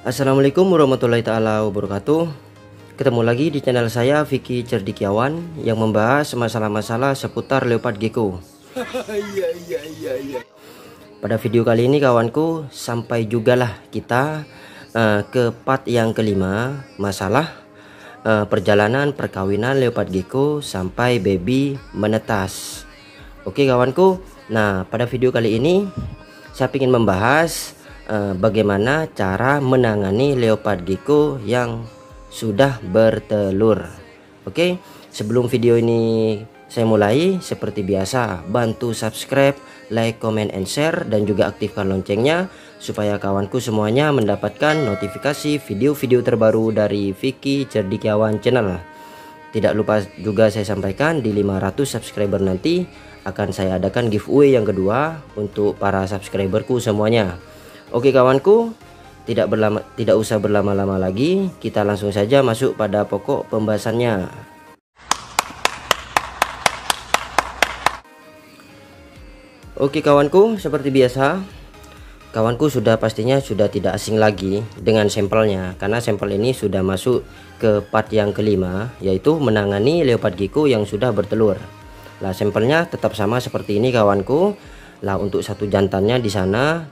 Assalamualaikum warahmatullahi taala wabarakatuh. Ketemu lagi di channel saya Vicky Cerdikiawan yang membahas masalah-masalah seputar leopard gecko. Pada video kali ini kawanku sampai juga lah kita uh, ke part yang kelima masalah uh, perjalanan perkawinan leopard gecko sampai baby menetas. Oke kawanku, nah pada video kali ini saya ingin membahas uh, bagaimana cara menangani leopard gecko yang sudah bertelur. Oke, sebelum video ini saya mulai seperti biasa bantu subscribe, like, comment, and share dan juga aktifkan loncengnya supaya kawanku semuanya mendapatkan notifikasi video-video terbaru dari Vicky Cerdikiawan Channel. Tidak lupa juga saya sampaikan di 500 subscriber nanti akan saya adakan giveaway yang kedua untuk para subscriberku semuanya. Oke kawanku, tidak berlama tidak usah berlama-lama lagi, kita langsung saja masuk pada pokok pembahasannya. Oke kawanku, seperti biasa, kawanku sudah pastinya sudah tidak asing lagi dengan sampelnya karena sampel ini sudah masuk ke part yang kelima yaitu menangani leopard gecko yang sudah bertelur. Lah sampelnya tetap sama seperti ini kawanku. Lah untuk satu jantannya di sana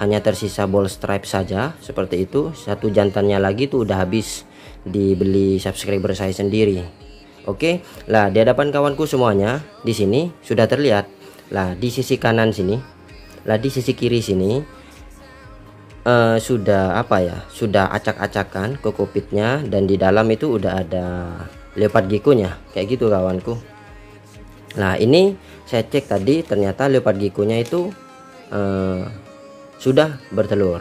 hanya tersisa ball stripe saja seperti itu. Satu jantannya lagi tuh udah habis dibeli subscriber saya sendiri. Oke, lah di hadapan kawanku semuanya di sini sudah terlihat. Lah di sisi kanan sini, lah di sisi kiri sini uh, sudah apa ya? Sudah acak-acakan kokopitnya dan di dalam itu udah ada leopard gecko-nya kayak gitu kawanku. Nah ini saya cek tadi ternyata leopard gecko-nya itu uh, sudah bertelur.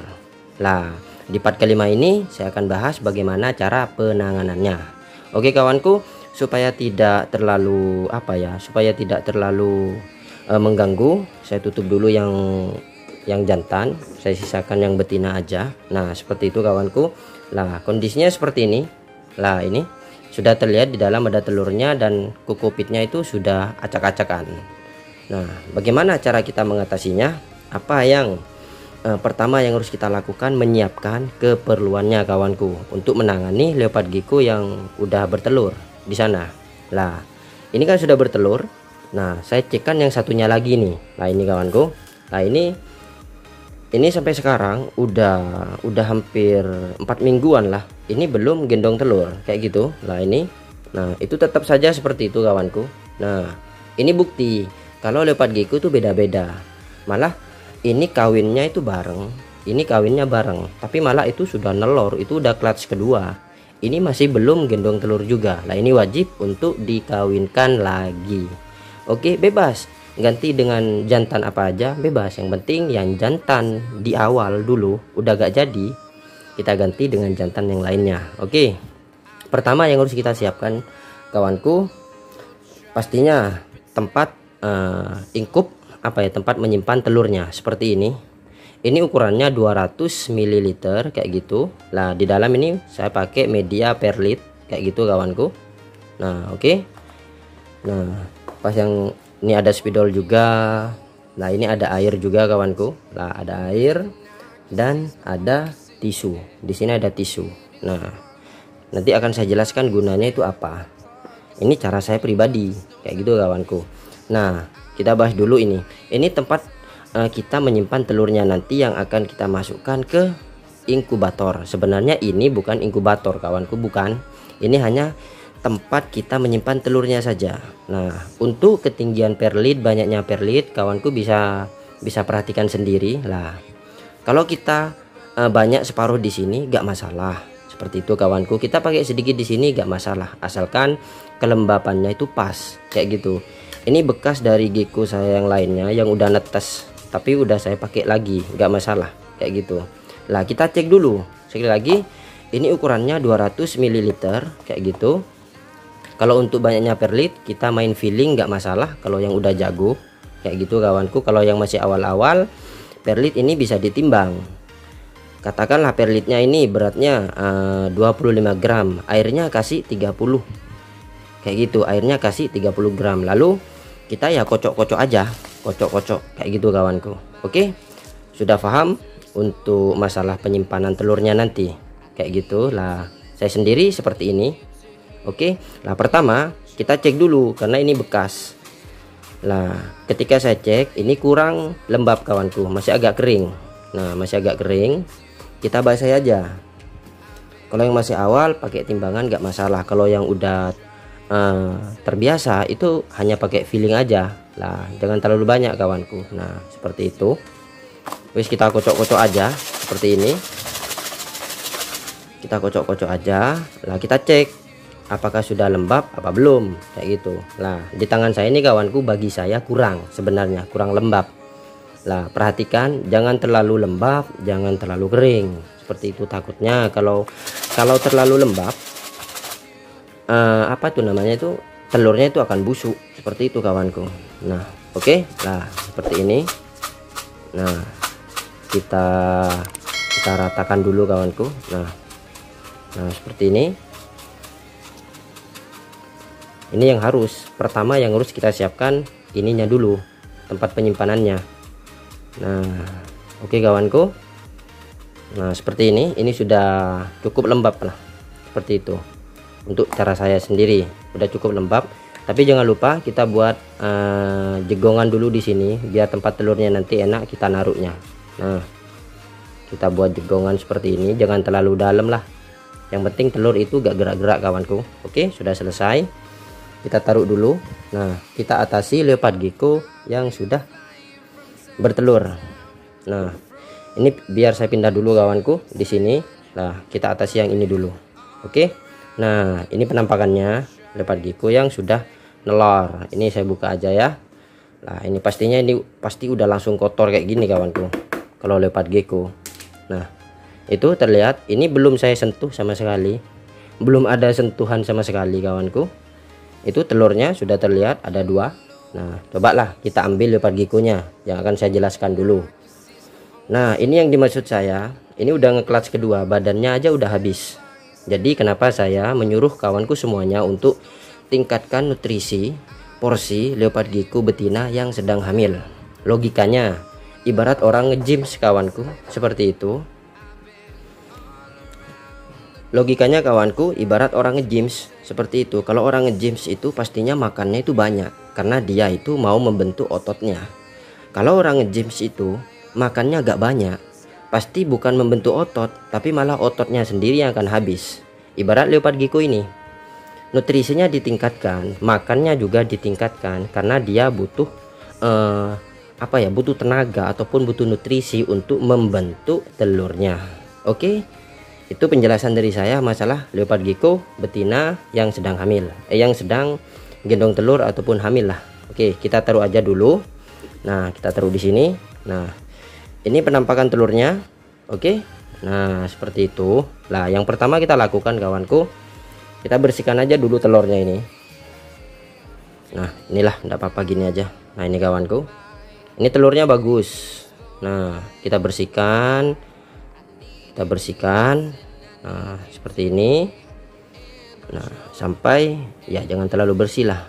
Lah di part kelima ini saya akan bahas bagaimana cara penanganannya. Oke kawanku supaya tidak terlalu apa ya supaya tidak terlalu uh, mengganggu saya tutup dulu yang yang jantan. Saya sisakan yang betina aja. Nah seperti itu kawanku. Lah kondisinya seperti ini. Lah ini sudah terlihat di dalam ada telurnya dan kukupitnya itu sudah acak-acakan. Nah bagaimana cara kita mengatasinya? Apa yang eh, pertama yang harus kita lakukan menyiapkan keperluannya kawanku untuk menangani leopard gecko yang udah bertelur di sana. Lah ini kan sudah bertelur. Nah saya cekkan yang satunya lagi nih. Nah ini kawanku. Nah ini ini sampai sekarang udah udah hampir empat mingguan lah. Ini belum gendong telur kayak gitu. Lah ini nah itu tetap saja seperti itu kawanku. Nah ini bukti kalau leopard gecko itu beda-beda. Malah ini kawinnya itu bareng. Ini kawinnya bareng. Tapi malah itu sudah nelor. Itu udah clutch kedua. Ini masih belum gendong telur juga. Lah ini wajib untuk dikawinkan lagi. Oke bebas. Ganti dengan jantan apa aja bebas. Yang penting yang jantan di awal dulu udah gak jadi kita ganti dengan jantan yang lainnya. Oke. Pertama yang harus kita siapkan kawanku pastinya tempat uh, ingkup apa ya tempat menyimpan telurnya. Seperti ini. Ini ukurannya 200 ml kayak gitu. Lah di dalam ini saya pakai media perlit kayak gitu kawanku. Nah oke. Okay. nah pas yang ini ada spidol juga. Nah ini ada air juga kawanku. Nah ada air dan ada tisu. Di sini ada tisu. Nah nanti akan saya jelaskan gunanya itu apa. Ini cara saya pribadi kayak gitu kawanku. Nah kita bahas dulu ini. Ini tempat uh, kita menyimpan telurnya nanti yang akan kita masukkan ke inkubator. Sebenarnya ini bukan inkubator kawanku bukan. Ini hanya tempat kita menyimpan telurnya saja. Nah untuk ketinggian perlit banyaknya perlit kawanku bisa bisa perhatikan sendiri lah. Kalau kita e, banyak separuh di sini gak masalah. Seperti itu kawanku. Kita pakai sedikit di sini gak masalah. Asalkan kelembapannya itu pas kayak gitu ini bekas dari gecko saya yang lainnya yang udah netes tapi udah saya pakai lagi gak masalah kayak gitu. Lah kita cek dulu. Sekali lagi ini ukurannya 200 ml kayak gitu. Kalau untuk banyaknya perlit kita main feeling nggak masalah kalau yang udah jago kayak gitu kawanku. Kalau yang masih awal-awal perlit ini bisa ditimbang. Katakanlah perlitnya ini beratnya eh, uh, 25 gram airnya kasih 30 kayak gitu airnya kasih 30 gram. Lalu kita ya kocok-kocok aja. Kocok-kocok kayak gitu kawanku. Oke? Sudah paham untuk masalah penyimpanan telurnya nanti? Kayak gitu lah. Saya sendiri seperti ini. Oke? Lah pertama kita cek dulu karena ini bekas. Nah, ketika saya cek ini kurang lembab kawanku, masih agak kering. Nah, masih agak kering. Kita basah aja. Kalau yang masih awal pakai timbangan nggak masalah. Kalau yang udah uh, terbiasa itu hanya pakai feeling aja. Lah, jangan terlalu banyak kawanku. Nah, seperti itu. Wis kita kocok-kocok aja seperti ini. Kita kocok-kocok aja. Lah, kita cek apakah sudah lembab apa belum kayak gitu lah di tangan saya ini kawanku bagi saya kurang sebenarnya kurang lembab lah perhatikan jangan terlalu lembab jangan terlalu kering seperti itu takutnya kalau kalau terlalu lembab uh, apa tuh namanya itu? Telurnya itu akan busuk. Seperti itu kawanku. Nah oke. Okay? lah seperti ini. Nah kita kita ratakan dulu kawanku. Nah nah seperti ini. Ini yang harus pertama yang harus kita siapkan ininya dulu tempat penyimpanannya. Nah oke okay, kawanku. Nah seperti ini. Ini sudah cukup lembab lah. Seperti itu untuk cara saya sendiri. Sudah cukup lembab. Tapi jangan lupa kita buat uh, jegongan dulu di sini biar tempat telurnya nanti enak kita naruhnya nah kita buat jegongan seperti ini. Jangan terlalu dalam lah. Yang penting telur itu gak gerak-gerak kawanku. Oke sudah selesai. Kita taruh dulu. Nah kita atasi leopard gecko yang sudah bertelur. Nah ini biar saya pindah dulu kawanku di sini. Nah kita atasi yang ini dulu. Oke nah ini penampakannya leopard gecko yang sudah nelor. Ini saya buka aja ya. Nah ini pastinya ini pasti udah langsung kotor kayak gini kawanku. Kalau leopard gecko nah itu terlihat ini belum saya sentuh sama sekali. Belum ada sentuhan sama sekali kawanku. Itu telurnya sudah terlihat ada dua. Nah cobalah kita ambil leopard gikonya yang akan saya jelaskan dulu. Nah ini yang dimaksud saya. Ini udah ngeklatch kedua badannya aja udah habis jadi kenapa saya menyuruh kawanku semuanya untuk tingkatkan nutrisi porsi leopard giko betina yang sedang hamil? Logikanya ibarat orang ngejim sekawanku seperti itu. Logikanya kawanku ibarat orang nge-gyms seperti itu. Kalau orang nge-gyms itu pastinya makannya itu banyak karena dia itu mau membentuk ototnya. Kalau orang nge-gyms itu makannya agak banyak pasti bukan membentuk otot tapi malah ototnya sendiri yang akan habis. Ibarat leopard giko ini. Nutrisinya ditingkatkan makannya juga ditingkatkan karena dia butuh uh, apa ya butuh tenaga ataupun butuh nutrisi untuk membentuk telurnya. Oke? Itu penjelasan dari saya masalah leopard gecko betina yang sedang hamil. Eh yang sedang gendong telur ataupun hamil lah. Oke kita taruh aja dulu. Nah kita taruh di sini. Nah ini penampakan telurnya. Oke. Nah seperti itu. Lah yang pertama kita lakukan kawanku kita bersihkan aja dulu telurnya ini. Nah inilah tidak apa-apa gini aja. Nah ini kawanku. Ini telurnya bagus. Nah kita bersihkan. Kita bersihkan. Nah seperti ini. Nah sampai ya jangan terlalu bersih lah.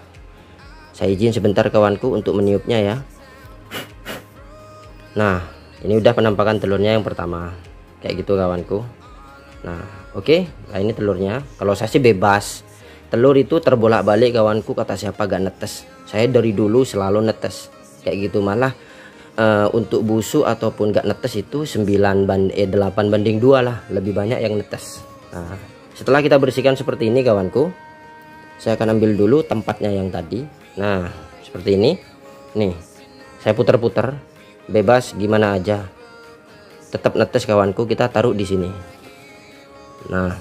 Saya izin sebentar kawanku untuk meniupnya ya. Nah ini udah penampakan telurnya yang pertama. Kayak gitu kawanku. Nah oke. Okay. nah ini telurnya. Kalau saya sih bebas. Telur itu terbolak-balik kawanku. Kata siapa gak netes. Saya dari dulu selalu netes. Kayak gitu malah uh, untuk busuk ataupun gak netes itu 9 band eh 8 banding 2 lah. Lebih banyak yang netes. Nah setelah kita bersihkan seperti ini kawanku saya akan ambil dulu tempatnya yang tadi. Nah seperti ini. Nih saya putar-putar bebas gimana aja. Tetap netes kawanku. Kita taruh di sini. Nah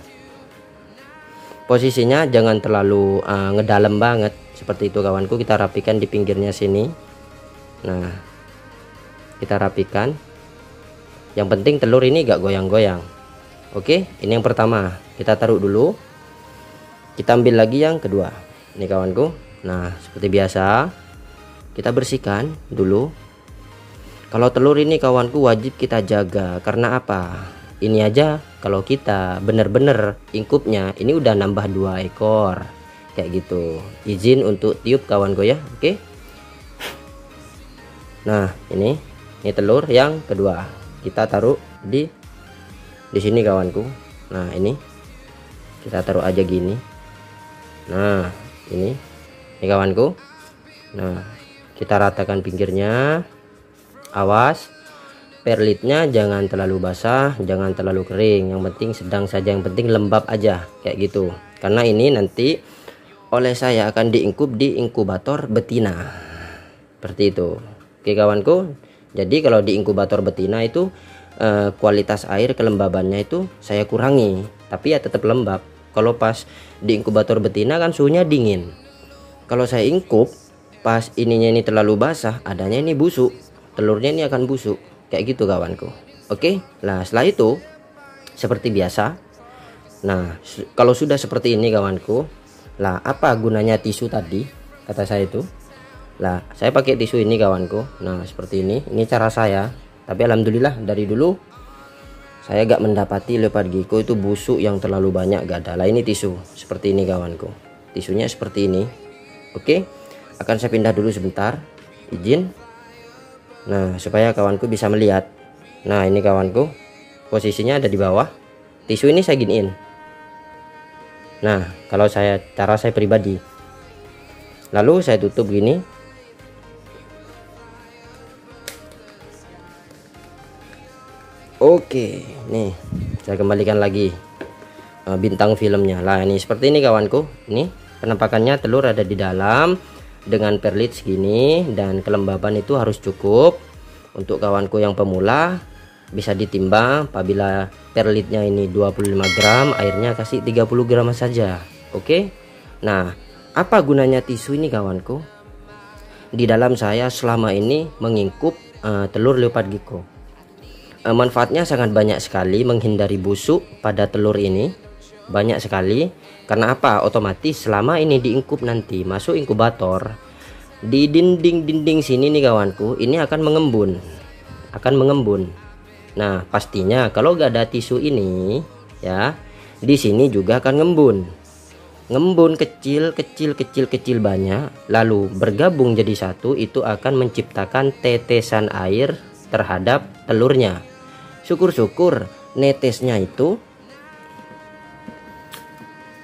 posisinya jangan terlalu uh, ngedalem banget. Seperti itu kawanku. Kita rapikan di pinggirnya sini. Nah kita rapikan. Yang penting telur ini gak goyang-goyang. Oke ini yang pertama. Kita taruh dulu. Kita ambil lagi yang kedua. Ini kawanku. Nah seperti biasa kita bersihkan dulu kalau telur ini kawanku wajib kita jaga. Karena apa? Ini aja kalau kita bener-bener ingkupnya ini udah nambah dua ekor. Kayak gitu. Izin untuk tiup kawanku ya oke? Nah ini. Ini telur yang kedua. Kita taruh di di sini kawanku. Nah ini. Kita taruh aja gini. Nah ini. Ini kawanku. Nah kita ratakan pinggirnya awas. Perlitnya jangan terlalu basah jangan terlalu kering. Yang penting sedang saja yang penting lembab aja kayak gitu. Karena ini nanti oleh saya akan diingkub di inkubator betina. Seperti itu. Oke kawanku. Jadi kalau di inkubator betina itu eh, kualitas air kelembabannya itu saya kurangi tapi ya tetap lembab. Kalau pas di inkubator betina kan suhunya dingin. Kalau saya ingkub pas ininya ini terlalu basah adanya ini busuk telurnya ini akan busuk. Kayak gitu kawanku. Oke? Nah setelah itu seperti biasa. Nah kalau sudah seperti ini kawanku lah apa gunanya tisu tadi? Kata saya itu. Lah saya pakai tisu ini kawanku. Nah seperti ini. Ini cara saya. Tapi alhamdulillah dari dulu saya gak mendapati leopard gecko itu busuk yang terlalu banyak gak ada. Lah ini tisu. Seperti ini kawanku. Tisunya seperti ini. Oke? Akan saya pindah dulu sebentar. Izin Nah supaya kawanku bisa melihat. Nah ini kawanku Posisinya ada di bawah. Tisu ini saya giniin. Nah kalau saya cara saya pribadi. Lalu saya tutup gini. Oke nih saya kembalikan lagi uh, bintang filmnya. Lah ini seperti ini kawanku. Ini penampakannya telur ada di dalam dengan perlit segini dan kelembaban itu harus cukup. Untuk kawanku yang pemula bisa ditimbang apabila perlitnya ini 25 gram airnya kasih 30 gram saja. Oke? Nah apa gunanya tisu ini kawanku? Di dalam saya selama ini mengingkup uh, telur leopard gecko. Uh, manfaatnya sangat banyak sekali menghindari busuk pada telur ini banyak sekali. Karena apa? Otomatis selama ini diingkup nanti masuk inkubator di dinding-dinding sini nih kawanku ini akan mengembun. Akan mengembun. Nah pastinya kalau gak ada tisu ini ya di sini juga akan ngembun. Ngembun kecil kecil kecil kecil banyak lalu bergabung jadi satu itu akan menciptakan tetesan air terhadap telurnya. Syukur-syukur netesnya itu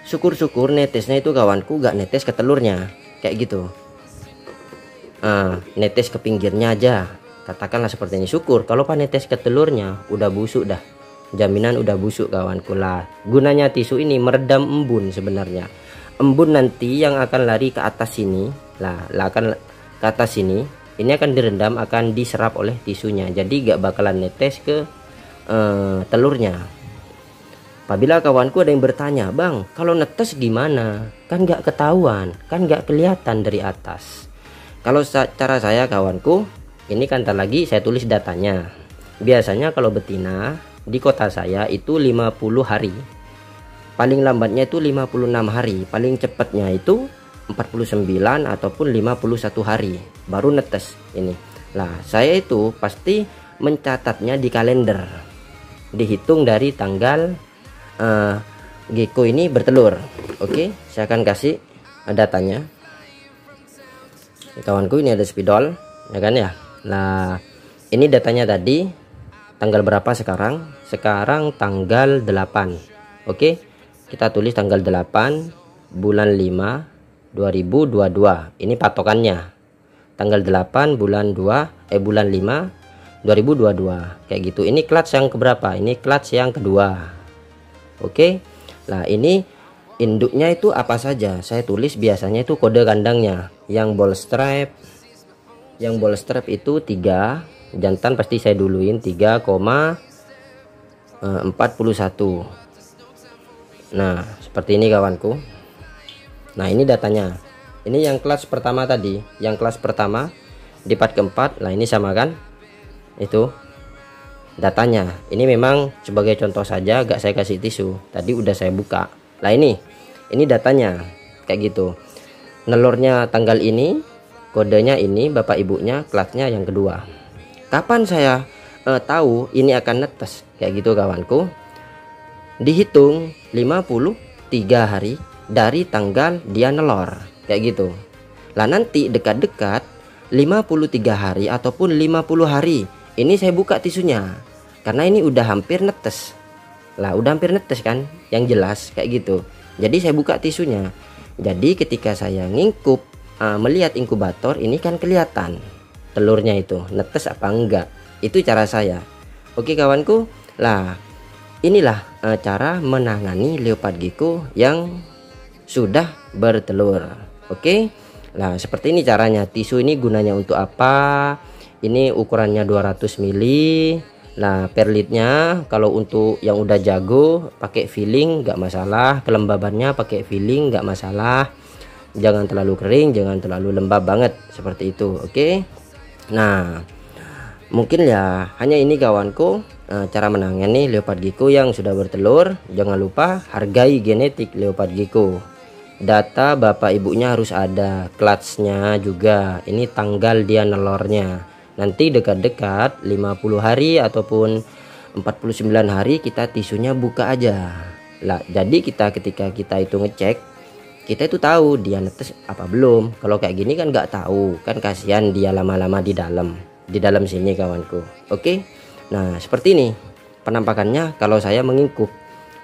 syukur-syukur netesnya itu kawanku gak netes ke telurnya. Kayak gitu. Nah, netes ke pinggirnya aja. Katakanlah seperti ini syukur kalau pak netes ke telurnya udah busuk dah. Jaminan udah busuk kawanku lah. Gunanya tisu ini meredam embun sebenarnya. Embun nanti yang akan lari ke atas sini lah, lah akan ke atas sini ini akan direndam akan diserap oleh tisunya. Jadi gak bakalan netes ke uh, telurnya Apabila kawanku ada yang bertanya, Bang, kalau netes gimana? Kan nggak ketahuan, kan nggak kelihatan dari atas. Kalau cara saya kawanku, ini kan tak lagi saya tulis datanya. Biasanya kalau betina di kota saya itu 50 hari. Paling lambatnya itu 56 hari, paling cepatnya itu 49 ataupun 51 hari baru netes ini. Lah, saya itu pasti mencatatnya di kalender. Dihitung dari tanggal uh, gecko ini bertelur. Oke okay, saya akan kasih datanya. Kawanku ini ada spidol ya kan ya? Nah ini datanya tadi tanggal berapa sekarang? Sekarang tanggal 8 oke okay? kita tulis tanggal 8 bulan 5 2022 ini patokannya. Tanggal 8 bulan 2 eh bulan 5 2022 kayak gitu. Ini clutch yang keberapa? Ini clutch yang kedua Oke. Nah, ini induknya itu apa saja? Saya tulis biasanya itu kode kandangnya. Yang ball stripe yang ball stripe itu 3, jantan pasti saya duluin 3,41. Eh, nah, seperti ini kawanku. Nah, ini datanya. Ini yang kelas pertama tadi, yang kelas pertama di part keempat. Nah, ini sama kan? Itu datanya ini memang sebagai contoh saja gak saya kasih tisu? Tadi udah saya buka. Lah ini ini datanya kayak gitu. Nelurnya tanggal ini kodenya ini bapak ibunya kelasnya yang kedua. Kapan saya uh, tahu ini akan netes? Kayak gitu kawanku. Dihitung 53 hari dari tanggal dia nelor. Kayak gitu. Lah nanti dekat-dekat 53 hari ataupun 50 hari ini saya buka tisunya. Karena ini udah hampir netes. Lah udah hampir netes kan? Yang jelas kayak gitu. Jadi saya buka tisunya. Jadi ketika saya ngingkup uh, melihat inkubator ini kan kelihatan telurnya itu. Netes apa enggak? Itu cara saya. Oke kawanku. Lah inilah uh, cara menangani leopard gecko yang sudah bertelur. Oke? Lah seperti ini caranya. Tisu ini gunanya untuk apa ini ukurannya 200 mili. Nah perlitnya kalau untuk yang udah jago pakai filling nggak masalah. Kelembabannya pakai filling nggak masalah. Jangan terlalu kering jangan terlalu lembab banget seperti itu oke? Okay? Nah mungkin ya hanya ini kawanku uh, cara menangani leopard gecko yang sudah bertelur. Jangan lupa hargai genetik leopard gecko. Data bapak ibunya harus ada clutchnya juga. Ini tanggal dia nelornya nanti dekat-dekat 50 hari ataupun 49 hari kita tisunya buka aja. Lah jadi kita ketika kita itu ngecek kita itu tahu dia netes apa belum. Kalau kayak gini kan nggak tahu. Kan kasihan dia lama-lama di dalam di dalam sini kawanku. Oke? Nah seperti ini penampakannya. Kalau saya mengingkup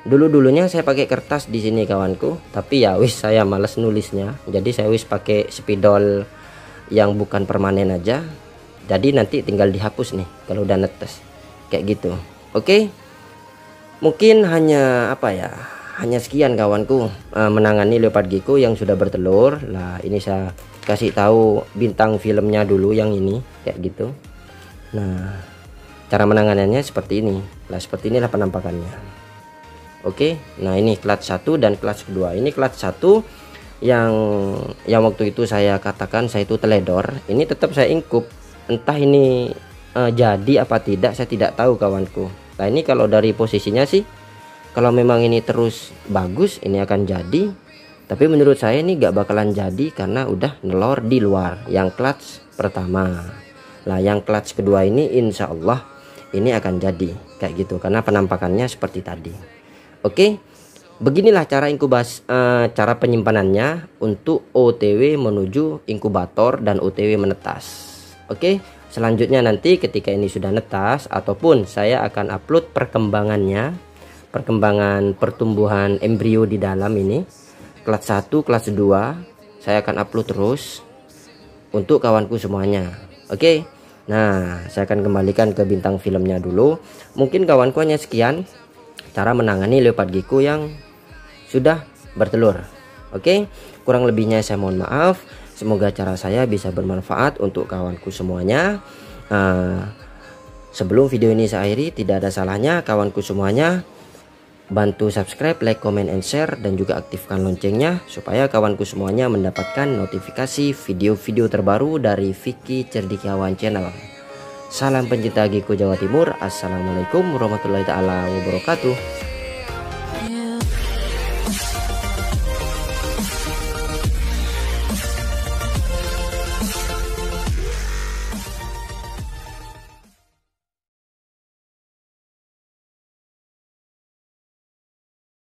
dulu dulunya saya pakai kertas di sini kawanku. Tapi ya wis saya males nulisnya. Jadi saya wis pakai spidol yang bukan permanen aja jadi nanti tinggal dihapus nih kalau udah netes. Kayak gitu. Oke? Mungkin hanya apa ya hanya sekian kawanku uh, menangani leopard gecko yang sudah bertelur. Lah ini saya kasih tahu bintang filmnya dulu yang ini kayak gitu. Nah cara menanganannya seperti ini. Lah seperti inilah penampakannya. Oke? Nah ini kelas 1 dan kelas kedua. Ini kelas 1 yang yang waktu itu saya katakan saya itu teledor. Ini tetap saya ingkup entah ini uh, jadi apa tidak saya tidak tahu kawanku. Nah ini kalau dari posisinya sih kalau memang ini terus bagus ini akan jadi. Tapi menurut saya ini gak bakalan jadi karena udah nelor di luar. Yang clutch pertama. Lah yang clutch kedua ini insya Allah ini akan jadi. Kayak gitu karena penampakannya seperti tadi. Oke beginilah cara inkubas uh, cara penyimpanannya untuk OTW menuju inkubator dan OTW menetas Oke, selanjutnya nanti ketika ini sudah netas ataupun saya akan upload perkembangannya, perkembangan pertumbuhan embrio di dalam ini. Kelas 1, kelas 2 saya akan upload terus untuk kawanku semuanya. Oke. Nah, saya akan kembalikan ke bintang filmnya dulu. Mungkin kawanku hanya sekian cara menangani leopard gecko yang sudah bertelur. Oke, kurang lebihnya saya mohon maaf. Semoga cara saya bisa bermanfaat untuk kawanku semuanya. Uh, sebelum video ini saya akhiri, tidak ada salahnya kawanku semuanya bantu subscribe, like, comment, and share dan juga aktifkan loncengnya supaya kawanku semuanya mendapatkan notifikasi video-video terbaru dari Vicky Cerdikawan Channel. Salam pencinta Giko Jawa Timur. Assalamualaikum warahmatullahi taala wabarakatuh.